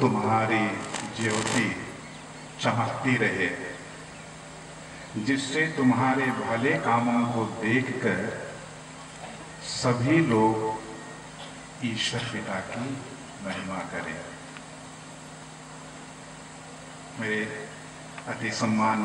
तुम्हारी ज्योति चमकती रहे। जिससे तुम्हारे भले कामों को देखकर सभी लोग ईश्वर पिता की महिमा करें। मेरे अति सम्मान